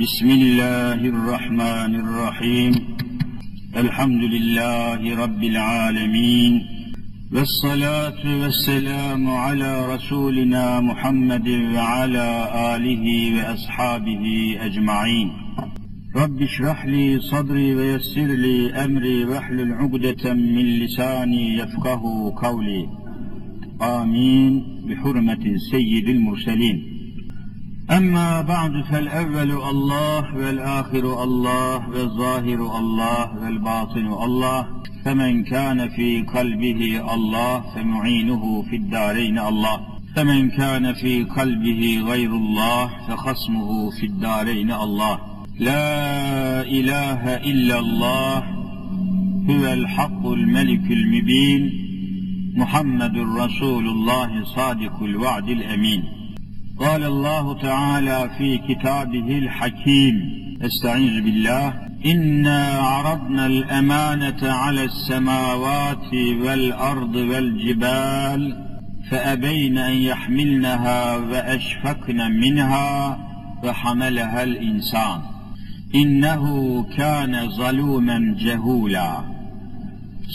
بسم الله الرحمن الرحيم. الحمد لله رب العالمين. والصلاة والسلام على رسولنا محمد وعلى آله وأصحابه أجمعين. رب اشرح لي صدري ويسر لي أمري واحلل عقدة من لساني يفقه قولي. آمين. بحرمة سيد المرسلين. أما بعد فالأول الله والآخر الله والظاهر الله والباطن الله فمن كان في قلبه الله فمعينه في الدارين الله فمن كان في قلبه غير الله فخصمه في الدارين الله لا إله إلا الله هو الحق الملك المبين محمد رسول الله صادق الوعد الأمين قال الله تعالى في كتابه الحكيم استعيذ بالله. إنا عرضنا الأمانة على السماوات والأرض والجبال فأبين أن يحملنها وأشفقن منها وحملها الإنسان. إنه كان ظلوما جهولا.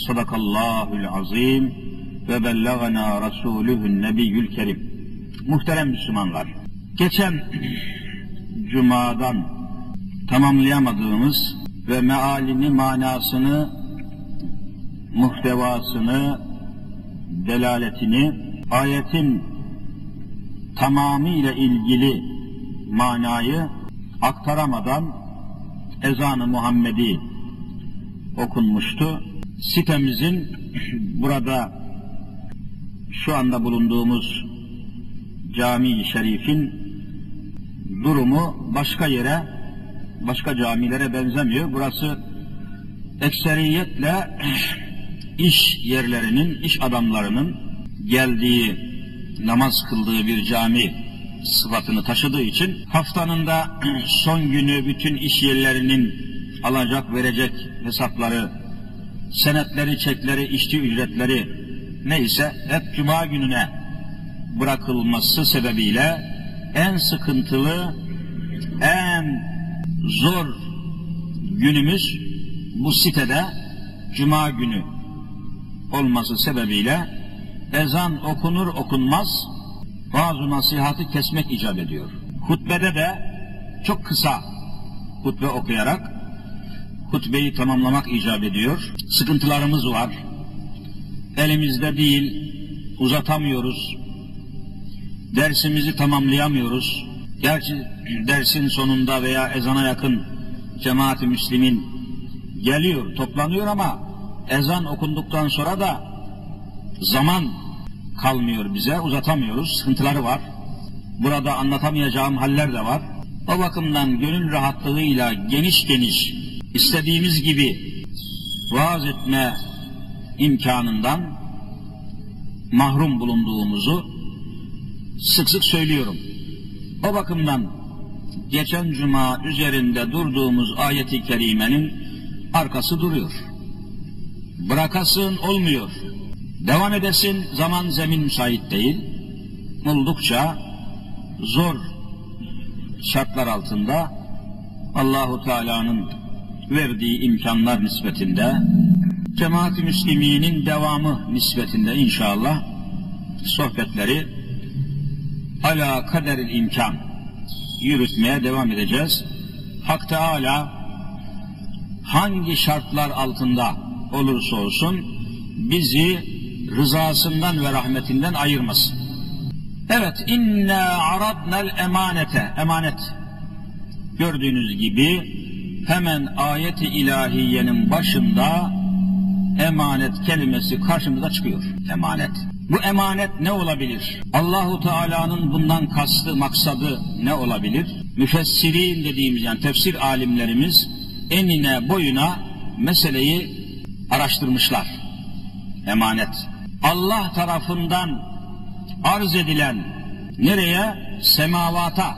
صدق الله العظيم. وبلغنا رسوله النبي الكريم. Muhterem Müslümanlar, geçen Cuma'dan tamamlayamadığımız ve mealini, manasını, muhtevasını, delaletini, ayetin tamamıyla ilgili manayı aktaramadan ezanı Muhammedi okunmuştu. Sitemizin burada şu anda bulunduğumuz cami-i şerifin durumu başka yere, başka camilere benzemiyor. Burası ekseriyetle iş yerlerinin, iş adamlarının geldiği, namaz kıldığı bir cami sıfatını taşıdığı için haftanın da son günü bütün iş yerlerinin alacak verecek hesapları, senetleri, çekleri, işçi ücretleri neyse hep cuma gününe bırakılması sebebiyle en sıkıntılı, en zor günümüz bu sitede cuma günü olması sebebiyle ezan okunur okunmaz bazı nasihatı kesmek icap ediyor. Hutbede de çok kısa hutbe okuyarak hutbeyi tamamlamak icap ediyor. Sıkıntılarımız var. Elimizde değil, uzatamıyoruz. Dersimizi tamamlayamıyoruz. Gerçi dersin sonunda veya ezana yakın cemaati müslimin geliyor, toplanıyor ama ezan okunduktan sonra da zaman kalmıyor bize, uzatamıyoruz, sıkıntıları var. Burada anlatamayacağım haller de var. O bakımdan gönül rahatlığıyla geniş geniş istediğimiz gibi vaaz etme imkanından mahrum bulunduğumuzu sık sık söylüyorum. O bakımdan geçen cuma üzerinde durduğumuz ayeti kerimenin arkası duruyor. Bırakasın olmuyor. Devam edesin zaman zemin müsait değil. Oldukça zor şartlar altında Allahu Teala'nın verdiği imkanlar nispetinde cemaat-i müsliminin devamı nispetinde inşallah sohbetleri ala kaderil imkan yürütmeye devam edeceğiz. Hak Teala hangi şartlar altında olursa olsun bizi rızasından ve rahmetinden ayırmasın. Evet, inna aradnel emanete, emanet. Gördüğünüz gibi hemen ayeti ilahiyenin başında emanet kelimesi karşımıza çıkıyor. Emanet. Bu emanet ne olabilir? Allahu Teala'nın bundan kastı, maksadı ne olabilir? Müfessirin dediğimiz yani tefsir alimlerimiz enine boyuna meseleyi araştırmışlar. Emanet. Allah tarafından arz edilen nereye? Semavata.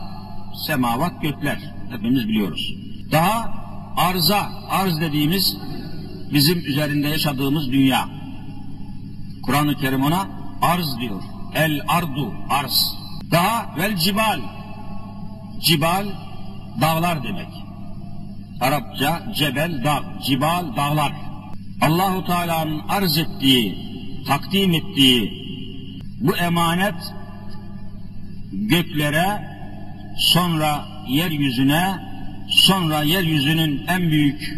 Semavat gökler. Hepimiz biliyoruz. Daha arza, arz dediğimiz bizim üzerinde yaşadığımız dünya. Kur'an-ı Kerim ona arz diyor. El ardu, arz. Daha vel cibal. Cibal, dağlar demek. Arapça cebel dağ, cibal dağlar. Allahu Teala'nın arz ettiği, takdim ettiği bu emanet göklere, sonra yeryüzüne, sonra yeryüzünün en büyük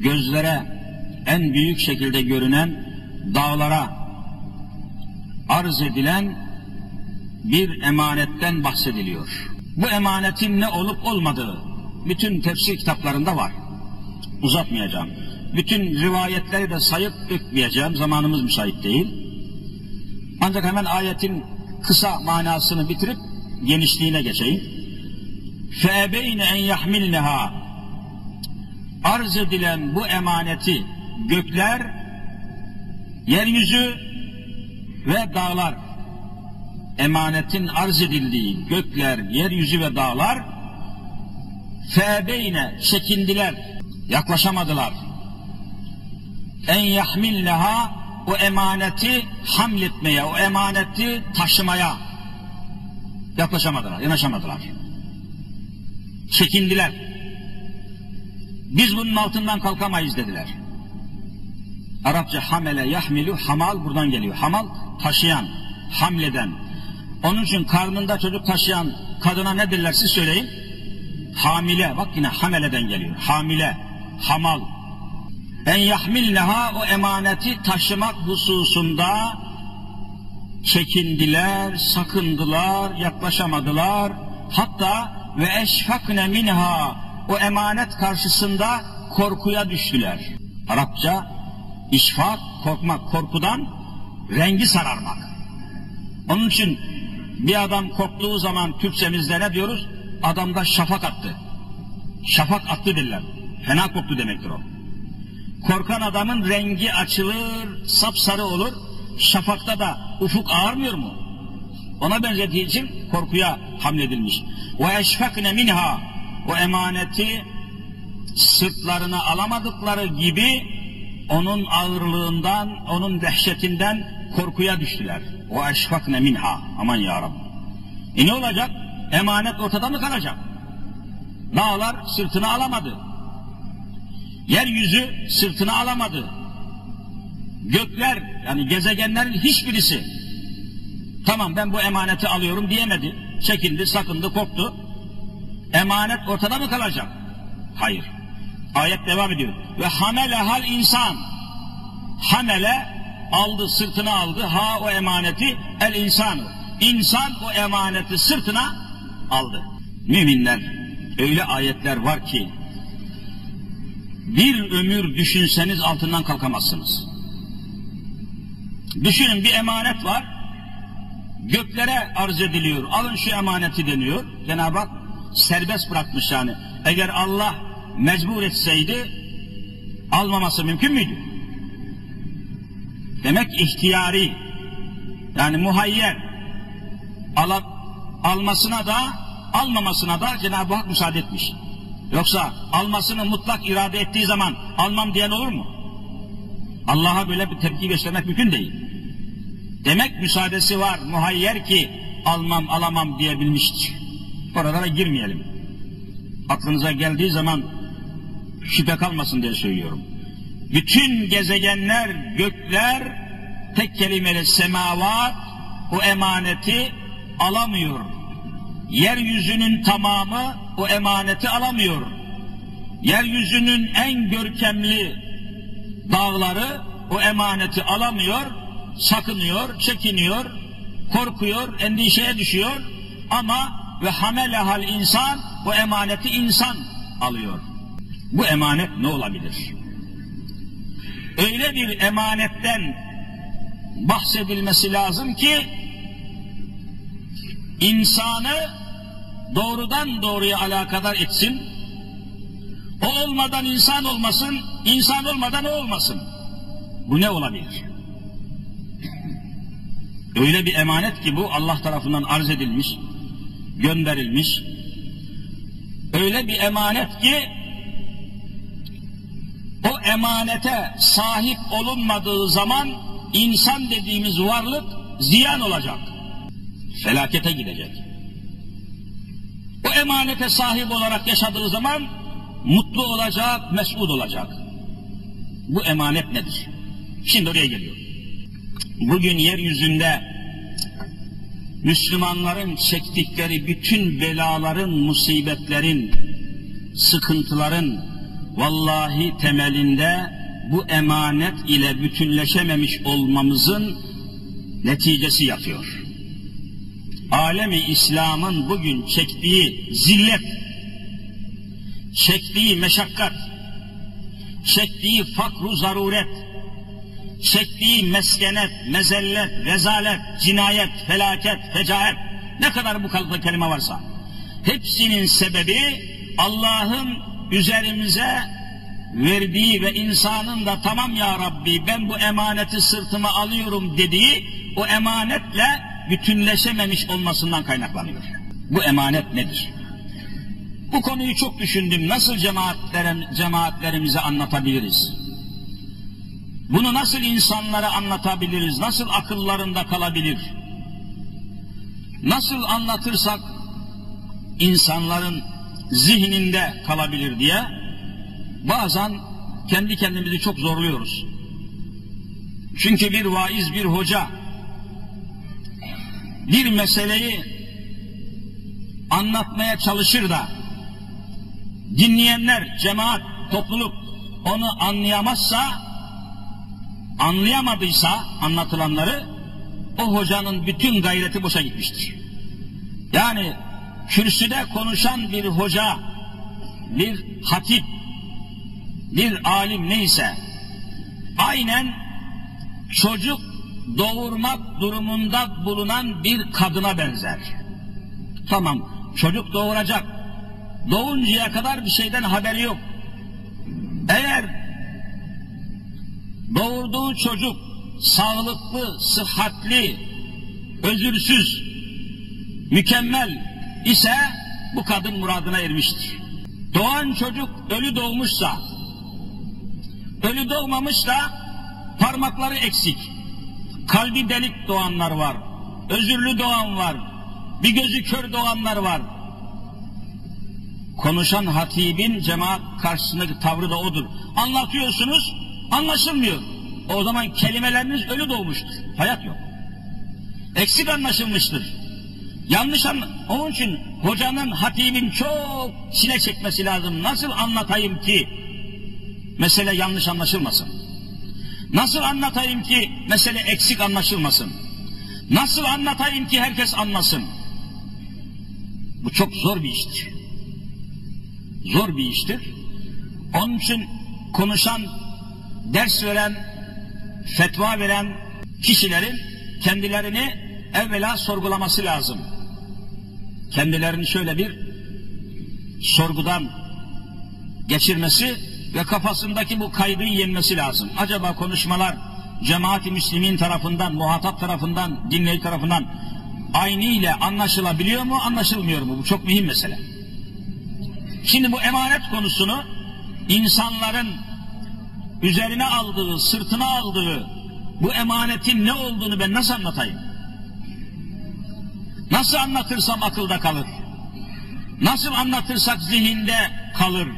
gözlere en büyük şekilde görünen dağlara arz edilen bir emanetten bahsediliyor. Bu emanetin ne olup olmadığı bütün tefsir kitaplarında var. Uzatmayacağım. Bütün rivayetleri de sayıp dökmeyeceğim. Zamanımız müsait değil. Ancak hemen ayetin kısa manasını bitirip genişliğine geçeyim. فَاَبَيْنَ en يَحْمِلْنَهَا Arz edilen bu emaneti gökler, yeryüzü ve dağlar emanetin arz edildiği gökler, yeryüzü ve dağlar febeyne çekindiler, yaklaşamadılar. En yahmilneha o emaneti hamletmeye, o emaneti taşımaya yaklaşamadılar, yanaşamadılar. Çekindiler. Biz bunun altından kalkamayız dediler. Arapça hamele yahmilu hamal buradan geliyor. Hamal taşıyan, hamleden. Onun için karnında çocuk taşıyan kadına ne derler siz söyleyin? Hamile. Bak yine hameleden geliyor. Hamile, hamal. En yahmilneha o emaneti taşımak hususunda çekindiler, sakındılar, yaklaşamadılar. Hatta ve eşfakne minha o emanet karşısında korkuya düştüler. Arapça işfak, korkmak, korkudan rengi sararmak. Onun için bir adam korktuğu zaman Türkçemizde ne diyoruz? Adamda şafak attı. Şafak attı diller. Fena korktu demektir o. Korkan adamın rengi açılır, sapsarı olur. Şafakta da ufuk ağarmıyor mu? Ona benzediği için korkuya hamledilmiş. Ve eşfakne minha o emaneti sırtlarına alamadıkları gibi onun ağırlığından, onun dehşetinden korkuya düştüler. O eşfakne minha. Aman ya Rabbi. E ne olacak? Emanet ortada mı kalacak? Dağlar sırtını alamadı. Yeryüzü sırtını alamadı. Gökler yani gezegenlerin hiçbirisi tamam ben bu emaneti alıyorum diyemedi. Çekindi, sakındı, korktu. Emanet ortada mı kalacak? Hayır. Ayet devam ediyor. Ve hamele hal insan. Hamele aldı, sırtına aldı. Ha o emaneti el insanu. İnsan o emaneti sırtına aldı. Müminler öyle ayetler var ki bir ömür düşünseniz altından kalkamazsınız. Düşünün bir emanet var. Göklere arz ediliyor. Alın şu emaneti deniyor. Cenab-ı Hak serbest bırakmış yani. Eğer Allah mecbur etseydi almaması mümkün müydü? Demek ihtiyari yani muhayyer al, almasına da almamasına da Cenab-ı Hak müsaade etmiş. Yoksa almasını mutlak irade ettiği zaman almam diyen olur mu? Allah'a böyle bir tepki göstermek mümkün değil. Demek müsaadesi var muhayyer ki almam alamam diyebilmiştir. Oralara girmeyelim. Aklınıza geldiği zaman şüphe kalmasın diye söylüyorum. Bütün gezegenler, gökler tek kelimeyle semavat o emaneti alamıyor. Yeryüzünün tamamı o emaneti alamıyor. Yeryüzünün en görkemli dağları o emaneti alamıyor, sakınıyor, çekiniyor, korkuyor, endişeye düşüyor ama ve hamelehal insan o emaneti insan alıyor. Bu emanet ne olabilir? Öyle bir emanetten bahsedilmesi lazım ki insanı doğrudan doğruya alakadar etsin. O olmadan insan olmasın, insan olmadan o olmasın. Bu ne olabilir? Öyle bir emanet ki bu Allah tarafından arz edilmiş, gönderilmiş. Öyle bir emanet ki o emanete sahip olunmadığı zaman insan dediğimiz varlık ziyan olacak. Felakete gidecek. O emanete sahip olarak yaşadığı zaman mutlu olacak, mesut olacak. Bu emanet nedir? Şimdi oraya geliyor. Bugün yeryüzünde Müslümanların çektikleri bütün belaların, musibetlerin, sıkıntıların vallahi temelinde bu emanet ile bütünleşememiş olmamızın neticesi yatıyor. Alemi İslam'ın bugün çektiği zillet, çektiği meşakkat, çektiği fakru zaruret, çektiği meskenet, mezellet, rezalet, cinayet, felaket, fecaet, ne kadar bu kalıplı kelime varsa, hepsinin sebebi Allah'ın üzerimize verdiği ve insanın da tamam ya Rabbi ben bu emaneti sırtıma alıyorum dediği o emanetle bütünleşememiş olmasından kaynaklanıyor. Bu emanet nedir? Bu konuyu çok düşündüm. Nasıl cemaatlerimize anlatabiliriz? Bunu nasıl insanlara anlatabiliriz? Nasıl akıllarında kalabilir? Nasıl anlatırsak insanların zihninde kalabilir diye bazen kendi kendimizi çok zorluyoruz. Çünkü bir vaiz, bir hoca bir meseleyi anlatmaya çalışır da dinleyenler, cemaat, topluluk onu anlayamazsa anlayamadıysa anlatılanları o hocanın bütün gayreti boşa gitmiştir. Yani kürsüde konuşan bir hoca, bir hatip, bir alim neyse aynen çocuk doğurmak durumunda bulunan bir kadına benzer. Tamam çocuk doğuracak. Doğuncaya kadar bir şeyden haberi yok. Eğer doğurduğu çocuk sağlıklı, sıhhatli, özürsüz, mükemmel ise bu kadın muradına ermiştir. Doğan çocuk ölü doğmuşsa, ölü doğmamış da parmakları eksik, kalbi delik doğanlar var, özürlü doğan var, bir gözü kör doğanlar var. Konuşan hatibin cemaat karşısındaki tavrı da odur. Anlatıyorsunuz, anlaşılmıyor. O zaman kelimeleriniz ölü doğmuştur. Hayat yok. Eksik anlaşılmıştır. Yanlış anla... Onun için hocanın, hatibin çok çile çekmesi lazım. Nasıl anlatayım ki mesele yanlış anlaşılmasın? Nasıl anlatayım ki mesele eksik anlaşılmasın? Nasıl anlatayım ki herkes anlasın? Bu çok zor bir iştir. Zor bir iştir. Onun için konuşan ders veren, fetva veren kişilerin kendilerini evvela sorgulaması lazım. Kendilerini şöyle bir sorgudan geçirmesi ve kafasındaki bu kaygıyı yenmesi lazım. Acaba konuşmalar cemaat-i müslimin tarafından, muhatap tarafından, dinleyici tarafından aynı ile anlaşılabiliyor mu, anlaşılmıyor mu? Bu çok mühim mesele. Şimdi bu emanet konusunu insanların üzerine aldığı, sırtına aldığı bu emanetin ne olduğunu ben nasıl anlatayım? Nasıl anlatırsam akılda kalır? Nasıl anlatırsak zihinde kalır?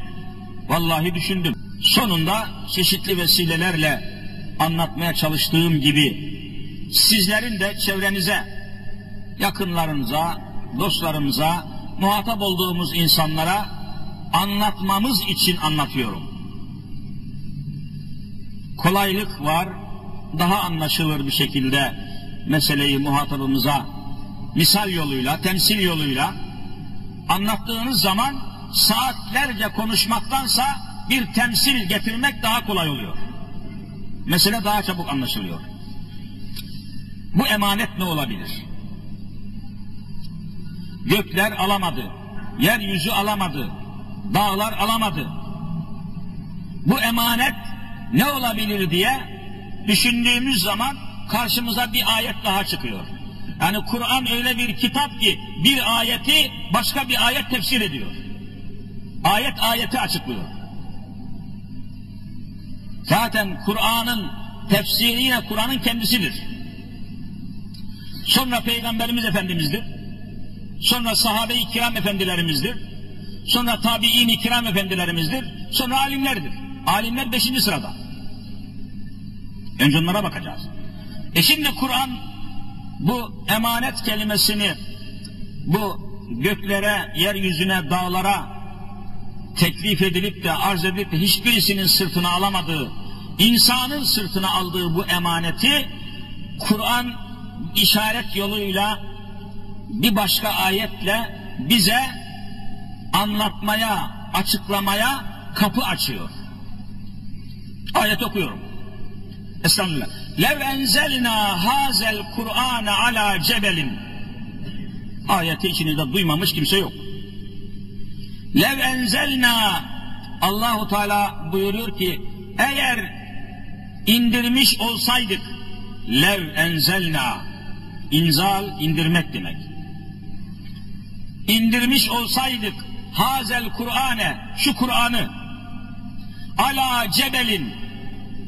Vallahi düşündüm. Sonunda çeşitli vesilelerle anlatmaya çalıştığım gibi sizlerin de çevrenize, yakınlarınıza, dostlarımıza, muhatap olduğumuz insanlara anlatmamız için anlatıyorum kolaylık var, daha anlaşılır bir şekilde meseleyi muhatabımıza misal yoluyla, temsil yoluyla anlattığınız zaman saatlerce konuşmaktansa bir temsil getirmek daha kolay oluyor. Mesele daha çabuk anlaşılıyor. Bu emanet ne olabilir? Gökler alamadı, yeryüzü alamadı, dağlar alamadı. Bu emanet ne olabilir diye düşündüğümüz zaman karşımıza bir ayet daha çıkıyor. Yani Kur'an öyle bir kitap ki bir ayeti başka bir ayet tefsir ediyor. Ayet ayeti açıklıyor. Zaten Kur'an'ın tefsiri yine Kur'an'ın kendisidir. Sonra Peygamberimiz Efendimiz'dir. Sonra sahabe-i kiram efendilerimizdir. Sonra tabi'in-i kiram efendilerimizdir. Sonra alimlerdir. Alimler beşinci sırada. Önce onlara bakacağız. E şimdi Kur'an bu emanet kelimesini bu göklere, yeryüzüne, dağlara teklif edilip de arz edilip de hiçbirisinin sırtına alamadığı, insanın sırtına aldığı bu emaneti Kur'an işaret yoluyla bir başka ayetle bize anlatmaya, açıklamaya kapı açıyor. Ayet okuyorum. Estağfurullah. Lev enzelna hazel Kur'an ala cebelin. Ayeti içinizde duymamış kimse yok. Lev enzelna Allahu Teala buyuruyor ki eğer indirmiş olsaydık lev enzelna inzal indirmek demek. İndirmiş olsaydık hazel Kur'ane şu Kur'an'ı ala cebelin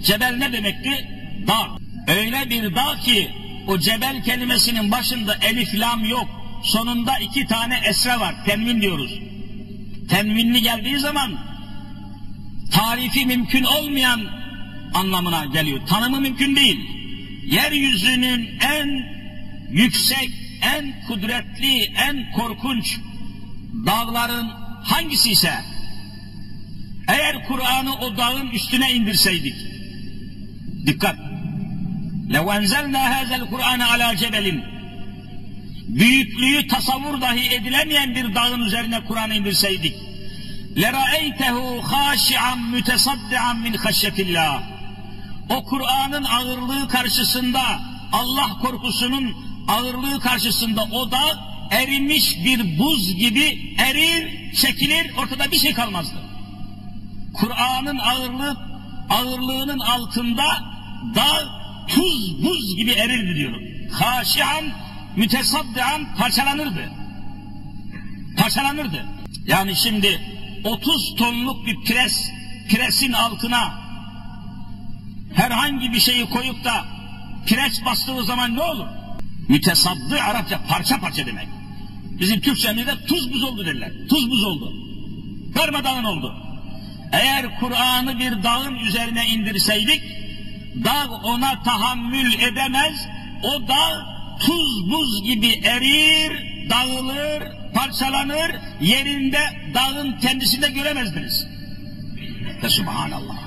cebel ne demekti? Dağ. Öyle bir dağ ki o cebel kelimesinin başında elif lam yok. Sonunda iki tane esre var. Tenvin diyoruz. Tenvinli geldiği zaman tarifi mümkün olmayan anlamına geliyor. Tanımı mümkün değil. Yeryüzünün en yüksek, en kudretli, en korkunç dağların hangisi ise eğer Kur'an'ı o dağın üstüne indirseydik dikkat لَوْ اَنْزَلْنَا هَذَا الْقُرْآنَ عَلَى cebelin büyüklüğü tasavvur dahi edilemeyen bir dağın üzerine Kur'an'ı indirseydik لَرَأَيْتَهُ خَاشِعًا مُتَصَدِّعًا مِنْ خَشَّةِ اللّٰهِ O Kur'an'ın ağırlığı karşısında Allah korkusunun ağırlığı karşısında o da erimiş bir buz gibi erir, çekilir, ortada bir şey kalmazdı. Kur'an'ın ağırlığı, ağırlığının altında dağ tuz buz gibi erirdi diyorum. Haşihan, mütesaddian parçalanırdı. Parçalanırdı. Yani şimdi 30 tonluk bir pres, presin altına herhangi bir şeyi koyup da pres bastığı zaman ne olur? Mütesaddı Arapça parça parça demek. Bizim Türkçemizde tuz buz oldu derler. Tuz buz oldu. Darmadağın oldu. Eğer Kur'an'ı bir dağın üzerine indirseydik, dağ ona tahammül edemez, o dağ tuz buz gibi erir, dağılır, parçalanır, yerinde dağın kendisinde göremezdiniz. Ve subhanallah.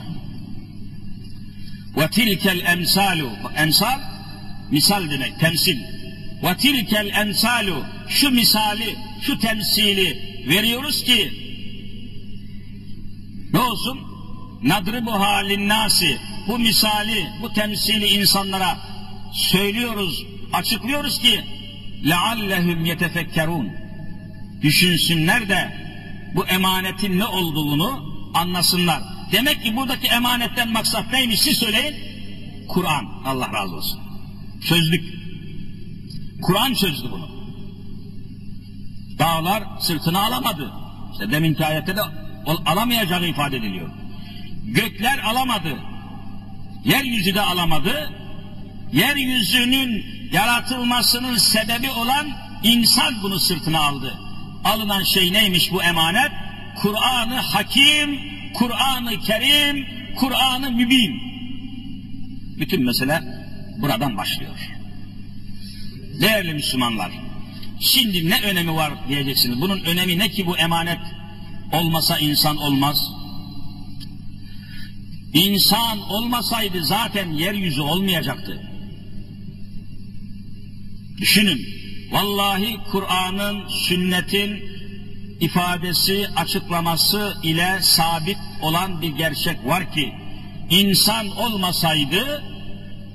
Ve tilkel emsalu, emsal, misal demek, temsil. Ve tilkel emsalu, şu misali, şu temsili veriyoruz ki, ne olsun? Nadribu halin nasi, bu misali, bu temsili insanlara söylüyoruz, açıklıyoruz ki, leallehum yetefekkerun. Düşünsünler de bu emanetin ne olduğunu anlasınlar. Demek ki buradaki emanetten maksat neymiş siz söyleyin. Kur'an. Allah razı olsun. Sözlük. Kur'an çözdü bunu. Dağlar sırtına alamadı. İşte deminki ayette de alamayacağı ifade ediliyor. Gökler alamadı. Yeryüzü de alamadı. Yeryüzünün yaratılmasının sebebi olan insan bunu sırtına aldı. Alınan şey neymiş bu emanet? Kur'an-ı Hakim, Kur'an-ı Kerim, Kur'an-ı Mübin. Bütün mesele buradan başlıyor. Değerli Müslümanlar, şimdi ne önemi var diyeceksiniz. Bunun önemi ne ki bu emanet olmasa insan olmaz. İnsan olmasaydı zaten yeryüzü olmayacaktı. Düşünün, vallahi Kur'an'ın, sünnetin ifadesi, açıklaması ile sabit olan bir gerçek var ki, insan olmasaydı,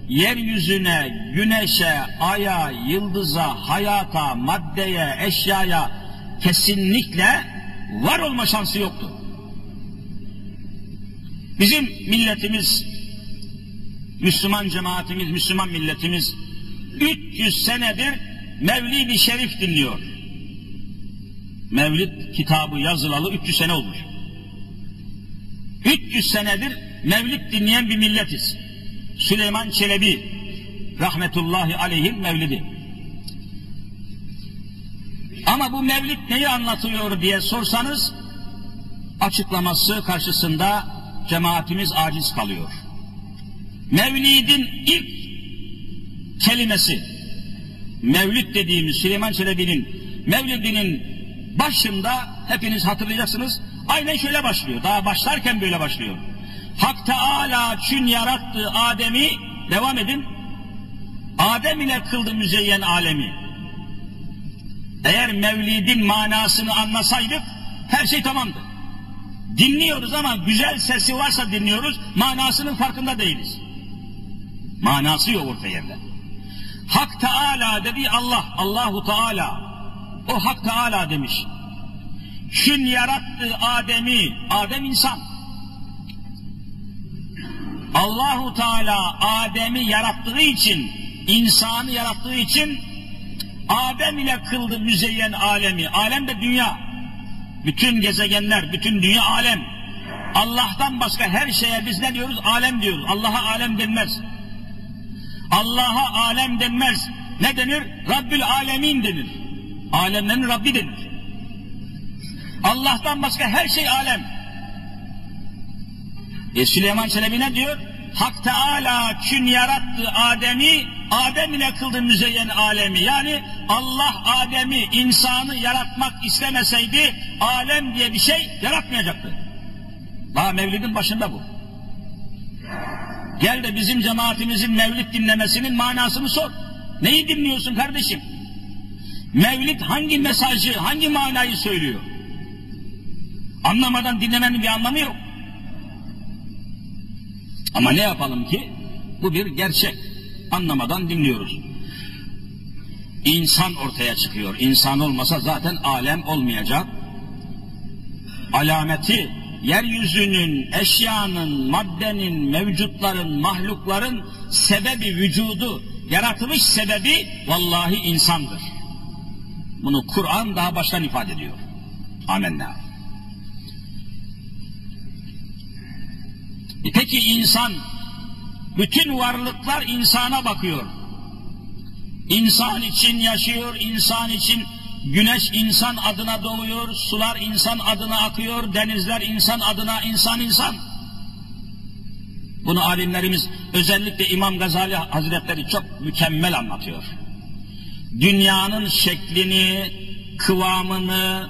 yeryüzüne, güneşe, aya, yıldıza, hayata, maddeye, eşyaya kesinlikle var olma şansı yoktu. Bizim milletimiz, Müslüman cemaatimiz, Müslüman milletimiz 300 senedir Mevlid-i Şerif dinliyor. Mevlid kitabı yazılalı 300 sene olmuş. 300 senedir Mevlid dinleyen bir milletiz. Süleyman Çelebi rahmetullahi aleyhin mevlidi. Ama bu mevlid neyi anlatıyor diye sorsanız açıklaması karşısında cemaatimiz aciz kalıyor. Mevlidin ilk kelimesi Mevlid dediğimiz Süleyman Çelebi'nin Mevlidinin başında hepiniz hatırlayacaksınız aynen şöyle başlıyor. Daha başlarken böyle başlıyor. Hak Teala çün yarattığı Adem'i devam edin. Adem ile kıldı müzeyyen alemi. Eğer Mevlid'in manasını anlasaydık her şey tamamdı. Dinliyoruz ama güzel sesi varsa dinliyoruz, manasının farkında değiliz. Manası yok orta yerde. Hak Teala dedi Allah, Allahu Teala. O Hak Teala demiş. Şün yarattı Adem'i, Adem insan. Allahu Teala Adem'i yarattığı için, insanı yarattığı için Adem ile kıldı müzeyyen alemi. Alem de dünya. Bütün gezegenler, bütün dünya alem. Allah'tan başka her şeye biz ne diyoruz? Alem diyoruz. Allah'a alem denmez. Allah'a alem denmez. Ne denir? Rabbül alemin denir. Alemlerin Rabbi denir. Allah'tan başka her şey alem. E Süleyman Çelebi ne diyor? Hak Teala kün yarattı Adem'i, Adem ile kıldı müzeyyen alemi. Yani Allah Adem'i, insanı yaratmak istemeseydi alem diye bir şey yaratmayacaktı. Daha Mevlid'in başında bu. Gel de bizim cemaatimizin Mevlid dinlemesinin manasını sor. Neyi dinliyorsun kardeşim? Mevlid hangi mesajı, hangi manayı söylüyor? Anlamadan dinlemenin bir anlamı yok. Ama ne yapalım ki? Bu bir gerçek. Anlamadan dinliyoruz. İnsan ortaya çıkıyor. İnsan olmasa zaten alem olmayacak. Alameti yeryüzünün, eşyanın, maddenin, mevcutların, mahlukların sebebi, vücudu, yaratılış sebebi vallahi insandır. Bunu Kur'an daha baştan ifade ediyor. Amenna. E peki insan, bütün varlıklar insana bakıyor. İnsan için yaşıyor, insan için güneş insan adına doğuyor, sular insan adına akıyor, denizler insan adına, insan insan. Bunu alimlerimiz, özellikle İmam Gazali Hazretleri çok mükemmel anlatıyor. Dünyanın şeklini, kıvamını,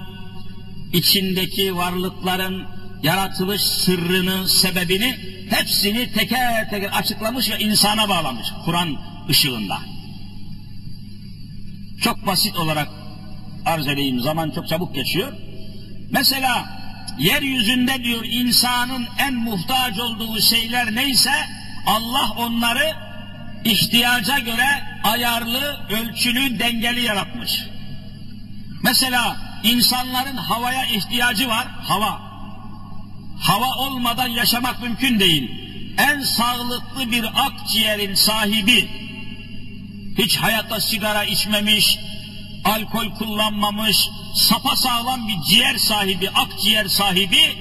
içindeki varlıkların yaratılış sırrını, sebebini hepsini teker teker açıklamış ve insana bağlamış Kur'an ışığında. Çok basit olarak arz edeyim zaman çok çabuk geçiyor. Mesela yeryüzünde diyor insanın en muhtaç olduğu şeyler neyse Allah onları ihtiyaca göre ayarlı, ölçülü, dengeli yaratmış. Mesela insanların havaya ihtiyacı var, hava. Hava olmadan yaşamak mümkün değil. En sağlıklı bir akciğerin sahibi, hiç hayatta sigara içmemiş, alkol kullanmamış, sapa sağlam bir ciğer sahibi, akciğer sahibi,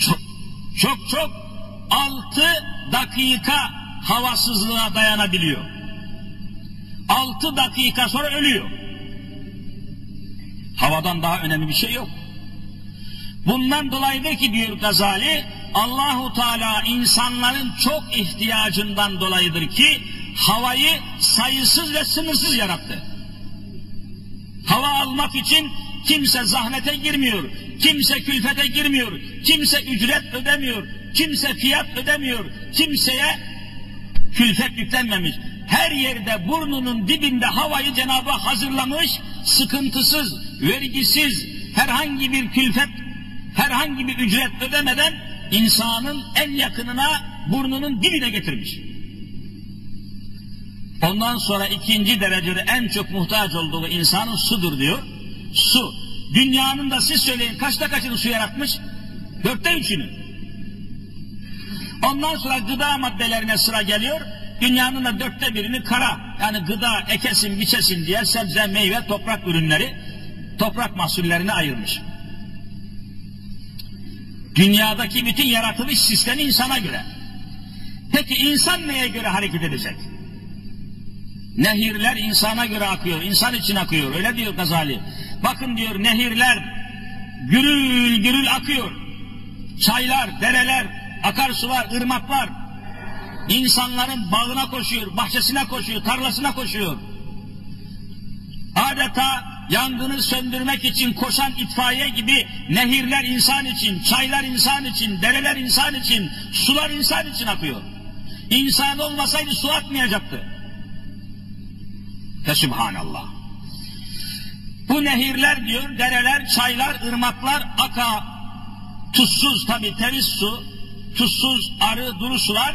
çok çok, çok altı dakika havasızlığa dayanabiliyor. Altı dakika sonra ölüyor. Havadan daha önemli bir şey yok. Bundan dolayıdır ki diyor Gazali, Allahu Teala insanların çok ihtiyacından dolayıdır ki havayı sayısız ve sınırsız yarattı. Hava almak için kimse zahmete girmiyor, kimse külfete girmiyor, kimse ücret ödemiyor, kimse fiyat ödemiyor, kimseye külfet yüklenmemiş. Her yerde burnunun dibinde havayı Cenab-ı hazırlamış, sıkıntısız, vergisiz, herhangi bir külfet herhangi bir ücret ödemeden insanın en yakınına burnunun dibine getirmiş. Ondan sonra ikinci derecede en çok muhtaç olduğu insanın sudur diyor. Su. Dünyanın da siz söyleyin kaçta kaçını su yaratmış? Dörtte üçünü. Ondan sonra gıda maddelerine sıra geliyor. Dünyanın da dörtte birini kara. Yani gıda ekesin, biçesin diye sebze, meyve, toprak ürünleri, toprak mahsullerine ayırmış. Dünyadaki bütün yaratılış sistemi insana göre. Peki insan neye göre hareket edecek? Nehirler insana göre akıyor, insan için akıyor. Öyle diyor Gazali. Bakın diyor nehirler gürül gürül akıyor. Çaylar, dereler, akarsular, ırmaklar insanların bağına koşuyor, bahçesine koşuyor, tarlasına koşuyor. Adeta yangını söndürmek için koşan itfaiye gibi nehirler insan için, çaylar insan için, dereler insan için, sular insan için akıyor. İnsan olmasaydı su akmayacaktı. Fe subhanallah. Bu nehirler diyor, dereler, çaylar, ırmaklar aka, tuzsuz tabi temiz su, tuzsuz arı duru sular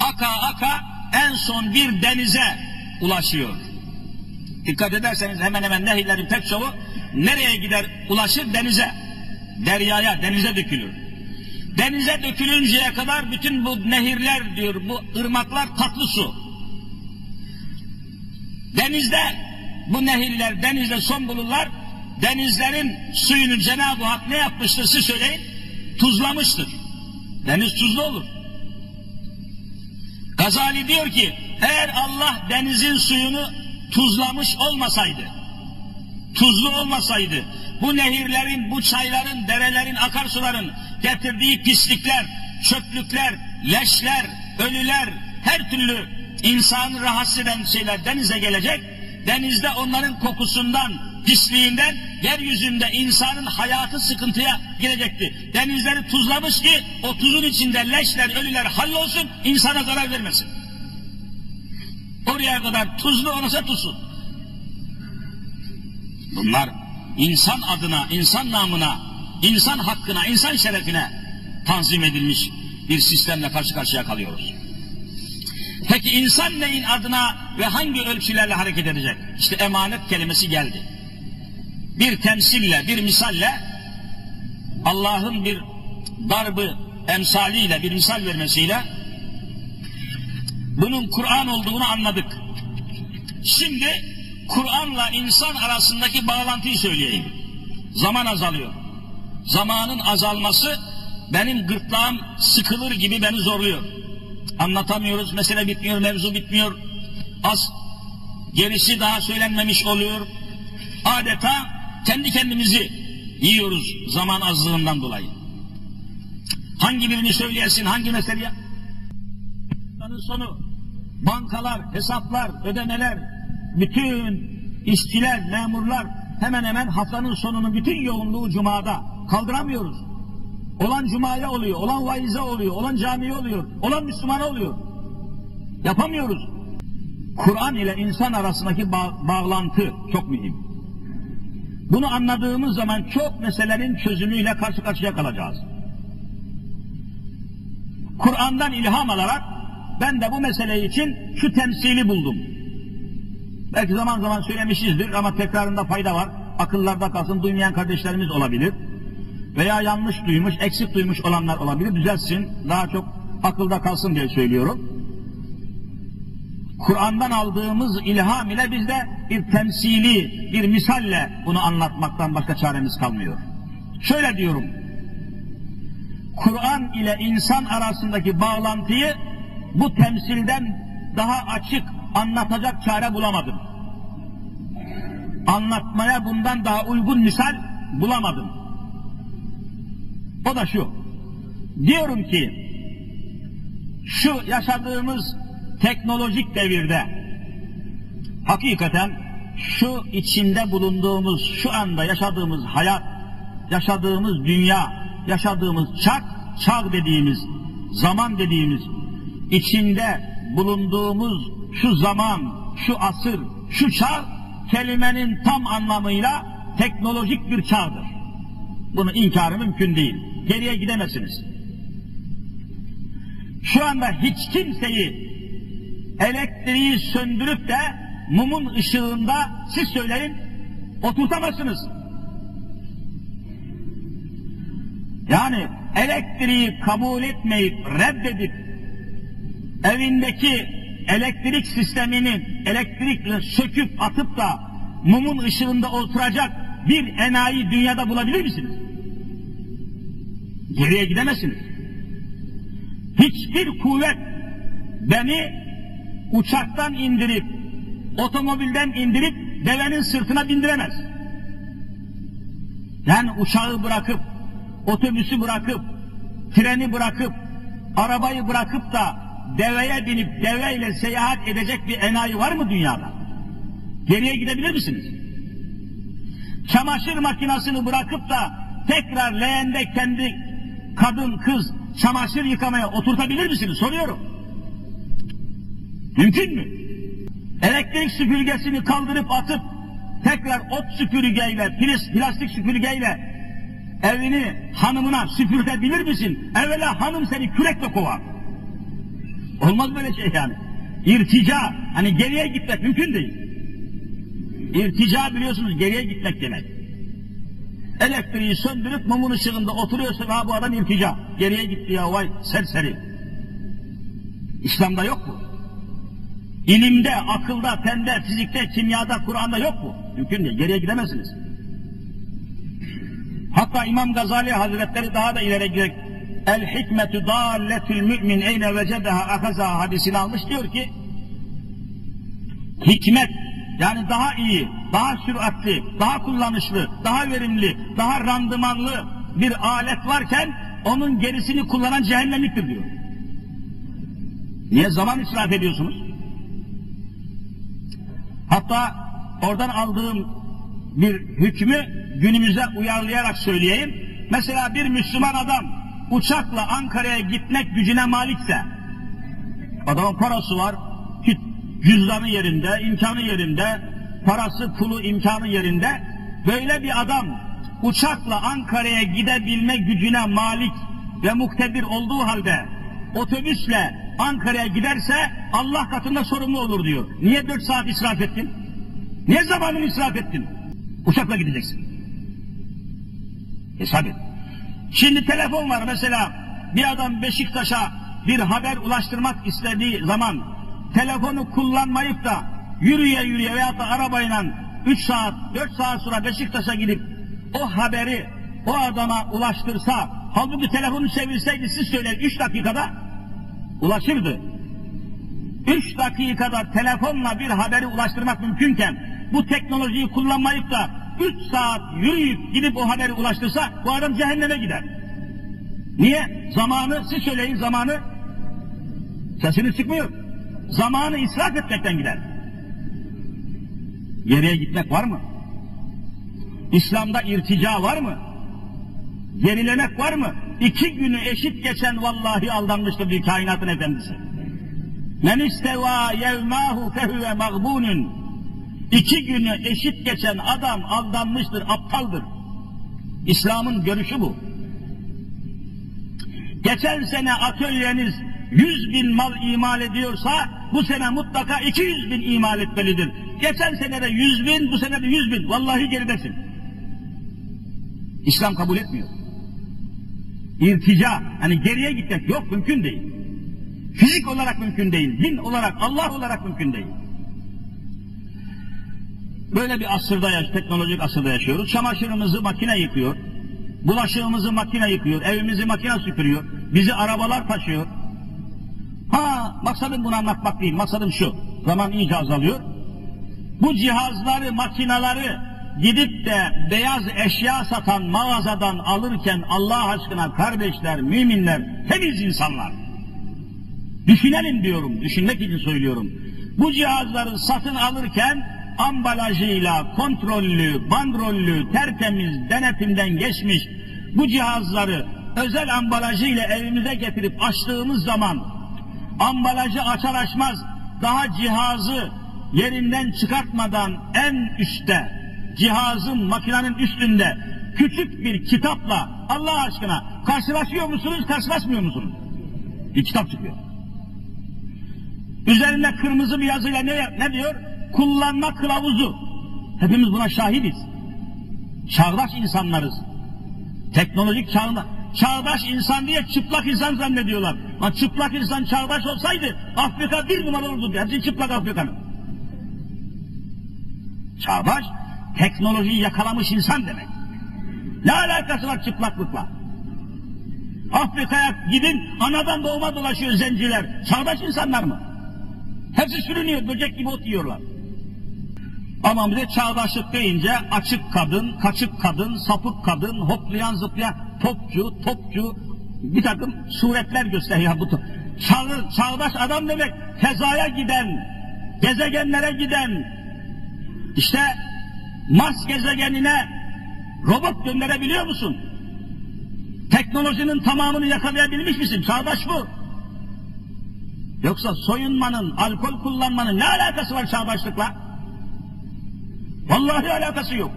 aka aka en son bir denize ulaşıyor. Dikkat ederseniz hemen hemen nehirlerin pek çoğu nereye gider ulaşır? Denize. Deryaya, denize dökülür. Denize dökülünceye kadar bütün bu nehirler diyor, bu ırmaklar tatlı su. Denizde bu nehirler denizde son bulurlar. Denizlerin suyunu Cenab-ı Hak ne yapmıştır siz söyleyin? Tuzlamıştır. Deniz tuzlu olur. Gazali diyor ki eğer Allah denizin suyunu tuzlamış olmasaydı, tuzlu olmasaydı, bu nehirlerin, bu çayların, derelerin, akarsuların getirdiği pislikler, çöplükler, leşler, ölüler, her türlü insanı rahatsız eden şeyler denize gelecek, denizde onların kokusundan, pisliğinden yeryüzünde insanın hayatı sıkıntıya girecekti. Denizleri tuzlamış ki o tuzun içinde leşler, ölüler hallolsun, insana zarar vermesin. Oraya kadar tuzlu olursa tuzsun. Bunlar insan adına, insan namına, insan hakkına, insan şerefine tanzim edilmiş bir sistemle karşı karşıya kalıyoruz. Peki insan neyin adına ve hangi ölçülerle hareket edecek? İşte emanet kelimesi geldi. Bir temsille, bir misalle Allah'ın bir darbı emsaliyle, bir misal vermesiyle bunun Kur'an olduğunu anladık. Şimdi Kur'an'la insan arasındaki bağlantıyı söyleyeyim. Zaman azalıyor. Zamanın azalması benim gırtlağım sıkılır gibi beni zorluyor. Anlatamıyoruz, mesele bitmiyor, mevzu bitmiyor. Az gerisi daha söylenmemiş oluyor. Adeta kendi kendimizi yiyoruz zaman azlığından dolayı. Hangi birini söyleyesin, hangi meseleye? sonu bankalar, hesaplar, ödemeler, bütün işçiler, memurlar hemen hemen haftanın sonunu bütün yoğunluğu cumada kaldıramıyoruz. Olan cumaya oluyor, olan vaize oluyor, olan camiye oluyor, olan Müslümana oluyor. Yapamıyoruz. Kur'an ile insan arasındaki bağ bağlantı çok mühim. Bunu anladığımız zaman çok meselelerin çözümüyle karşı karşıya kalacağız. Kur'an'dan ilham alarak ben de bu mesele için şu temsili buldum. Belki zaman zaman söylemişizdir ama tekrarında fayda var. Akıllarda kalsın duymayan kardeşlerimiz olabilir. Veya yanlış duymuş, eksik duymuş olanlar olabilir. Düzelsin. Daha çok akılda kalsın diye söylüyorum. Kur'an'dan aldığımız ilham ile bizde bir temsili, bir misalle bunu anlatmaktan başka çaremiz kalmıyor. Şöyle diyorum. Kur'an ile insan arasındaki bağlantıyı bu temsilden daha açık anlatacak çare bulamadım. Anlatmaya bundan daha uygun misal bulamadım. O da şu. Diyorum ki şu yaşadığımız teknolojik devirde hakikaten şu içinde bulunduğumuz, şu anda yaşadığımız hayat, yaşadığımız dünya, yaşadığımız çak, çağ dediğimiz, zaman dediğimiz, içinde bulunduğumuz şu zaman, şu asır, şu çağ, kelimenin tam anlamıyla teknolojik bir çağdır. Bunu inkarı mümkün değil. Geriye gidemezsiniz. Şu anda hiç kimseyi elektriği söndürüp de mumun ışığında siz söyleyin oturtamazsınız. Yani elektriği kabul etmeyip reddedip evindeki elektrik sistemini elektrikle söküp atıp da mumun ışığında oturacak bir enayi dünyada bulabilir misiniz? Geriye gidemezsiniz. Hiçbir kuvvet beni uçaktan indirip, otomobilden indirip devenin sırtına bindiremez. Yani uçağı bırakıp, otobüsü bırakıp, treni bırakıp, arabayı bırakıp da deveye binip deveyle seyahat edecek bir enayi var mı dünyada? Geriye gidebilir misiniz? Çamaşır makinesini bırakıp da tekrar leğende kendi kadın, kız çamaşır yıkamaya oturtabilir misiniz? Soruyorum. Mümkün mü? Elektrik süpürgesini kaldırıp atıp tekrar ot süpürgeyle, plastik süpürgeyle evini hanımına süpürtebilir misin? Evvela hanım seni kürekle kovar. Olmaz böyle şey yani. İrtica, hani geriye gitmek mümkün değil. İrtica biliyorsunuz geriye gitmek demek. Elektriği söndürüp mumun ışığında oturuyorsun ha bu adam irtica. Geriye gitti ya vay serseri. İslam'da yok bu. İlimde, akılda, fende, fizikte, kimyada, Kur'an'da yok bu. Mümkün değil. Geriye gidemezsiniz. Hatta İmam Gazali Hazretleri daha da ileri El hikmetu dalletül mümin eyne vecedeha akaza hadisini almış diyor ki hikmet yani daha iyi, daha süratli, daha kullanışlı, daha verimli, daha randımanlı bir alet varken onun gerisini kullanan cehennemliktir diyor. Niye zaman israf ediyorsunuz? Hatta oradan aldığım bir hükmü günümüze uyarlayarak söyleyeyim. Mesela bir Müslüman adam uçakla Ankara'ya gitmek gücüne malikse, adamın parası var, cüzdanı yerinde, imkanı yerinde, parası, pulu, imkanı yerinde, böyle bir adam uçakla Ankara'ya gidebilme gücüne malik ve muktedir olduğu halde otobüsle Ankara'ya giderse Allah katında sorumlu olur diyor. Niye dört saat israf ettin? Niye zamanını israf ettin? Uçakla gideceksin. Hesap et. Şimdi telefon var mesela bir adam Beşiktaş'a bir haber ulaştırmak istediği zaman telefonu kullanmayıp da yürüye yürüye veyahut da arabayla 3 saat 4 saat sonra Beşiktaş'a gidip o haberi o adama ulaştırsa halbuki telefonu çevirseydi siz söyleyin 3 dakikada ulaşırdı. 3 dakikada telefonla bir haberi ulaştırmak mümkünken bu teknolojiyi kullanmayıp da 3 saat yürüyüp gidip o haberi ulaştırsa bu adam cehenneme gider. Niye? Zamanı, siz söyleyin zamanı sesini çıkmıyor. Zamanı israf etmekten gider. Geriye gitmek var mı? İslam'da irtica var mı? Gerilemek var mı? İki günü eşit geçen vallahi aldanmıştır bir kainatın efendisi. Men isteva yevmahu fehuve mağbunun. İki günü eşit geçen adam aldanmıştır, aptaldır. İslam'ın görüşü bu. Geçen sene atölyeniz 100 bin mal imal ediyorsa bu sene mutlaka 200 bin imal etmelidir. Geçen sene de 100 bin, bu sene de 100 bin. Vallahi geridesin. İslam kabul etmiyor. İrtica, hani geriye gitmek yok, mümkün değil. Fizik olarak mümkün değil, din olarak, Allah olarak mümkün değil. Böyle bir asırda, yaş teknolojik asırda yaşıyoruz. Çamaşırımızı makine yıkıyor. Bulaşığımızı makine yıkıyor. Evimizi makine süpürüyor. Bizi arabalar taşıyor. Ha maksadım bunu anlatmak değil. Maksadım şu. Zaman iyice azalıyor. Bu cihazları, makinaları gidip de beyaz eşya satan mağazadan alırken Allah aşkına kardeşler, müminler, temiz insanlar. Düşünelim diyorum, düşünmek için söylüyorum. Bu cihazları satın alırken ambalajıyla kontrollü, bandrollü, tertemiz, denetimden geçmiş bu cihazları özel ambalajıyla evimize getirip açtığımız zaman ambalajı açar açmaz daha cihazı yerinden çıkartmadan en üstte cihazın makinenin üstünde küçük bir kitapla Allah aşkına karşılaşıyor musunuz karşılaşmıyor musunuz? Bir kitap çıkıyor. Üzerinde kırmızı bir yazıyla ne, ne diyor? Kullanma kılavuzu. Hepimiz buna şahidiz. Çağdaş insanlarız. Teknolojik çağda. Çağdaş insan diye çıplak insan zannediyorlar. Ama çıplak insan çağdaş olsaydı Afrika bir numara olurdu. Hepsi çıplak Afrika'nın. Çağdaş, teknolojiyi yakalamış insan demek. Ne alakası var çıplaklıkla? Afrika'ya gidin, anadan doğma dolaşıyor zenciler. Çağdaş insanlar mı? Hepsi sürünüyor, böcek gibi ot yiyorlar. Ama bize çağdaşlık deyince açık kadın, kaçık kadın, sapık kadın, hoplayan zıplayan topçu, topçu bir takım suretler gösteriyor bu. Çağ, çağdaş adam demek fezaya giden, gezegenlere giden, işte Mars gezegenine robot gönderebiliyor musun? Teknolojinin tamamını yakalayabilmiş misin? Çağdaş bu. Yoksa soyunmanın, alkol kullanmanın ne alakası var çağdaşlıkla? Vallahi alakası yok.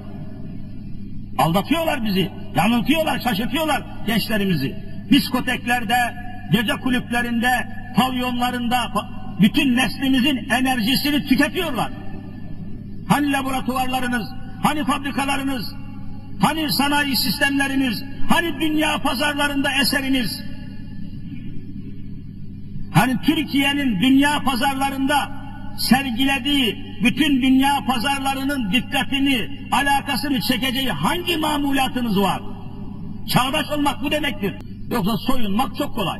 Aldatıyorlar bizi, yanıltıyorlar, şaşırtıyorlar gençlerimizi. Diskoteklerde, gece kulüplerinde, pavyonlarında bütün neslimizin enerjisini tüketiyorlar. Hani laboratuvarlarınız, hani fabrikalarınız, hani sanayi sistemleriniz, hani dünya pazarlarında eseriniz, hani Türkiye'nin dünya pazarlarında sergilediği bütün dünya pazarlarının dikkatini, alakasını çekeceği hangi mamulatınız var? Çağdaş olmak bu demektir. Yoksa soyunmak çok kolay.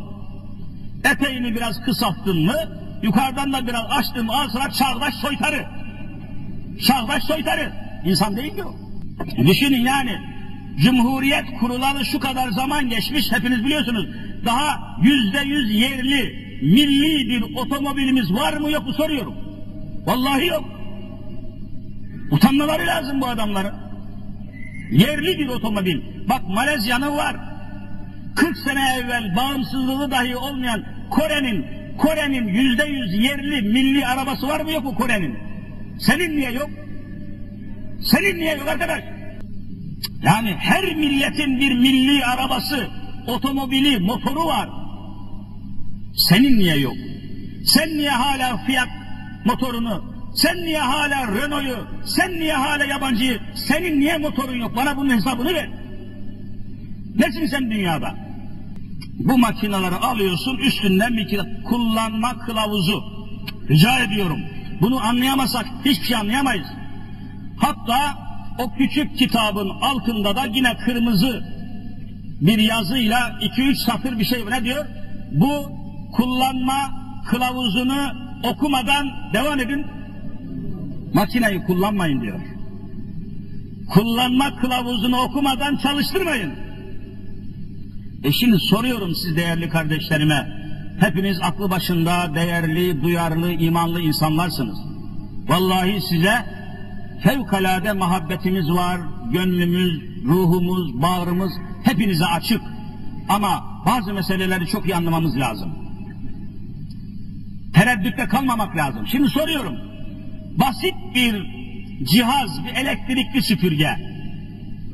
Eteğini biraz kısalttın mı, yukarıdan da biraz açtın mı, sıra çağdaş soytarı. Çağdaş soytarı. İnsan değil ki o. Düşünün yani, Cumhuriyet kurulalı şu kadar zaman geçmiş, hepiniz biliyorsunuz. Daha yüzde yüz yerli, milli bir otomobilimiz var mı yok mu soruyorum. Vallahi yok. Utanmaları lazım bu adamların. Yerli bir otomobil. Bak Malezya'nın var. 40 sene evvel bağımsızlığı dahi olmayan Kore'nin Kore'nin yüzde yüz yerli milli arabası var mı yok mu Kore'nin? Senin niye yok? Senin niye yok arkadaş? Yani her milletin bir milli arabası, otomobili, motoru var. Senin niye yok? Sen niye hala Fiat motorunu, sen niye hala Renault'u, sen niye hala yabancıyı, senin niye motorun yok? Bana bunun hesabını ver. Nesin sen dünyada? Bu makineleri alıyorsun, üstünden bir kullanma kılavuzu. Rica ediyorum. Bunu anlayamazsak hiçbir şey anlayamayız. Hatta o küçük kitabın altında da yine kırmızı bir yazıyla iki üç satır bir şey ne diyor? Bu kullanma kılavuzunu okumadan devam edin. Makineyi kullanmayın diyor. Kullanma kılavuzunu okumadan çalıştırmayın. E şimdi soruyorum siz değerli kardeşlerime. Hepiniz aklı başında değerli, duyarlı, imanlı insanlarsınız. Vallahi size fevkalade muhabbetimiz var, gönlümüz, ruhumuz, bağrımız hepinize açık. Ama bazı meseleleri çok iyi anlamamız lazım. Tereddütte kalmamak lazım. Şimdi soruyorum. Basit bir cihaz, bir elektrikli süpürge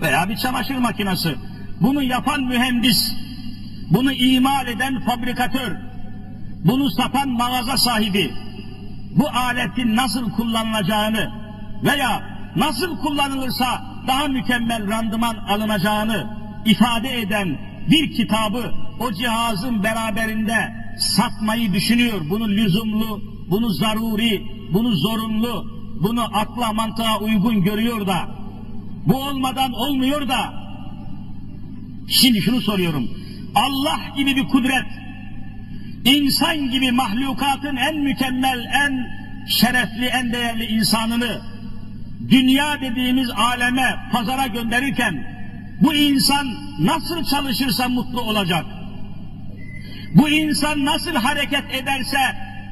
veya bir çamaşır makinesi bunu yapan mühendis, bunu imal eden fabrikatör, bunu satan mağaza sahibi, bu aletin nasıl kullanılacağını veya nasıl kullanılırsa daha mükemmel randıman alınacağını ifade eden bir kitabı o cihazın beraberinde satmayı düşünüyor. Bunu lüzumlu, bunu zaruri, bunu zorunlu, bunu akla mantığa uygun görüyor da bu olmadan olmuyor da şimdi şunu soruyorum. Allah gibi bir kudret, insan gibi mahlukatın en mükemmel, en şerefli, en değerli insanını dünya dediğimiz aleme, pazara gönderirken bu insan nasıl çalışırsa mutlu olacak? Bu insan nasıl hareket ederse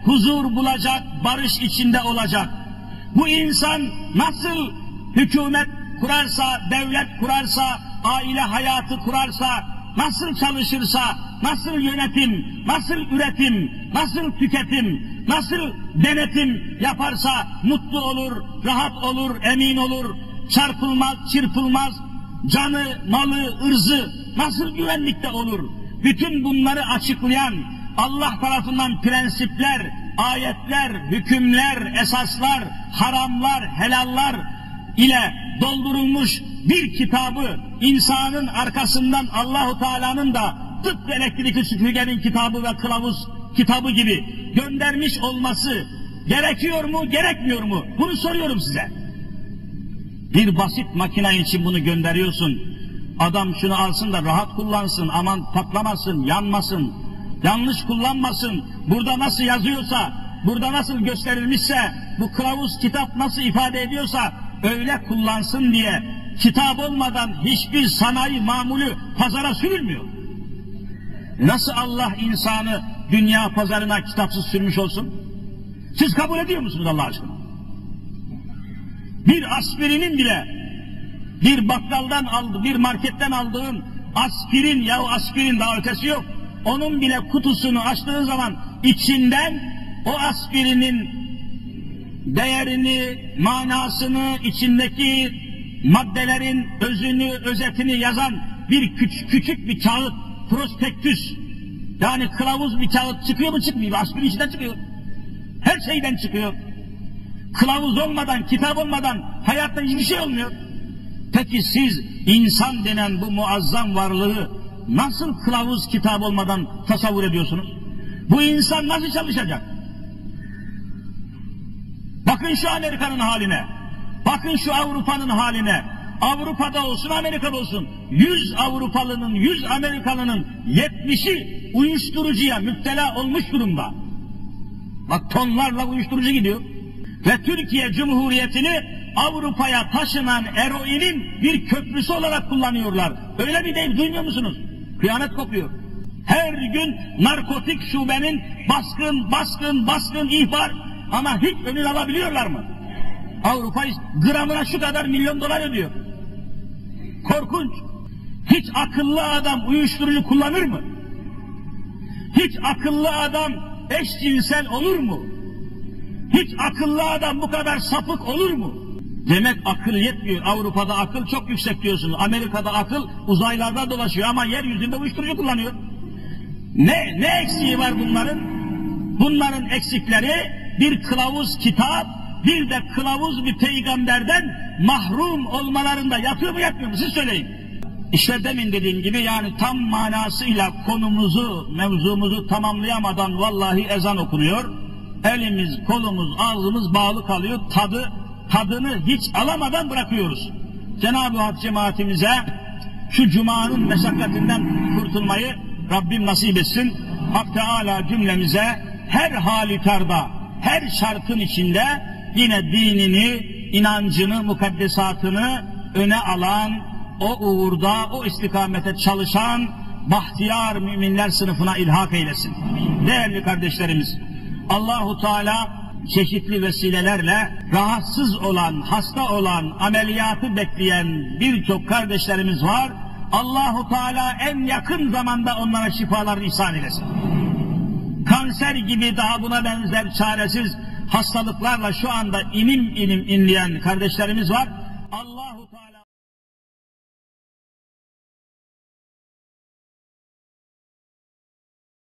huzur bulacak, barış içinde olacak? Bu insan nasıl hükümet kurarsa, devlet kurarsa, aile hayatı kurarsa, nasıl çalışırsa, nasıl yönetim, nasıl üretim, nasıl tüketim, nasıl denetim yaparsa mutlu olur, rahat olur, emin olur, çarpılmaz, çırpılmaz, canı, malı, ırzı nasıl güvenlikte olur? Bütün bunları açıklayan Allah tarafından prensipler, ayetler, hükümler, esaslar, haramlar, helallar ile doldurulmuş bir kitabı insanın arkasından Allahu Teala'nın da tıpkı elektrikli süpürgenin kitabı ve kılavuz kitabı gibi göndermiş olması gerekiyor mu, gerekmiyor mu? Bunu soruyorum size. Bir basit makine için bunu gönderiyorsun. Adam şunu alsın da rahat kullansın, aman patlamasın, yanmasın, yanlış kullanmasın. Burada nasıl yazıyorsa burada nasıl gösterilmişse, bu kılavuz kitap nasıl ifade ediyorsa öyle kullansın diye kitap olmadan hiçbir sanayi mamulü pazara sürülmüyor. Nasıl Allah insanı dünya pazarına kitapsız sürmüş olsun? Siz kabul ediyor musunuz Allah aşkına? Bir aspirinin bile bir bakkaldan aldı, bir marketten aldığın aspirin ya aspirin daha ötesi yok. Onun bile kutusunu açtığın zaman içinden o aspirinin değerini, manasını, içindeki maddelerin özünü, özetini yazan bir küçük, küçük bir kağıt, prospektüs, yani kılavuz bir kağıt çıkıyor mu çıkmıyor, aspirin içinden çıkıyor. Her şeyden çıkıyor. Kılavuz olmadan, kitap olmadan hayatta hiçbir şey olmuyor. Peki siz insan denen bu muazzam varlığı nasıl kılavuz kitap olmadan tasavvur ediyorsunuz? Bu insan nasıl çalışacak? Bakın şu Amerika'nın haline. Bakın şu Avrupa'nın haline. Avrupa'da olsun Amerika'da olsun 100 Avrupalının 100 Amerikalının 70'i uyuşturucuya müptela olmuş durumda. Bak tonlarla uyuşturucu gidiyor. Ve Türkiye Cumhuriyeti'ni Avrupa'ya taşınan eroinin bir köprüsü olarak kullanıyorlar. Öyle bir deyip duymuyor musunuz? Kıyamet kopuyor. Her gün narkotik şubenin baskın, baskın, baskın ihbar ama hiç önün alabiliyorlar mı? Avrupa gramına şu kadar milyon dolar ödüyor. Korkunç. Hiç akıllı adam uyuşturucu kullanır mı? Hiç akıllı adam eşcinsel olur mu? Hiç akıllı adam bu kadar sapık olur mu? Demek akıl yetmiyor. Avrupa'da akıl çok yüksek diyorsunuz. Amerika'da akıl uzaylarda dolaşıyor ama yeryüzünde uyuşturucu kullanıyor. Ne, ne eksiği var bunların? Bunların eksikleri bir kılavuz kitap, bir de kılavuz bir peygamberden mahrum olmalarında yatıyor mu yatmıyor mu? Siz söyleyin. İşte demin dediğim gibi yani tam manasıyla konumuzu, mevzumuzu tamamlayamadan vallahi ezan okunuyor. Elimiz, kolumuz, ağzımız bağlı kalıyor. Tadı, tadını hiç alamadan bırakıyoruz. Cenab-ı Hak cemaatimize şu cumanın meşakkatinden kurtulmayı Rabbim nasip etsin. Hak Teala cümlemize her halükarda, her şartın içinde yine dinini, inancını, mukaddesatını öne alan, o uğurda, o istikamete çalışan bahtiyar müminler sınıfına ilhak eylesin. Değerli kardeşlerimiz, Allahu Teala çeşitli vesilelerle rahatsız olan, hasta olan, ameliyatı bekleyen birçok kardeşlerimiz var. Allahu Teala en yakın zamanda onlara şifalar ihsan eylesin. Kanser gibi daha buna benzer çaresiz hastalıklarla şu anda inim inim inleyen kardeşlerimiz var. Allahu Teala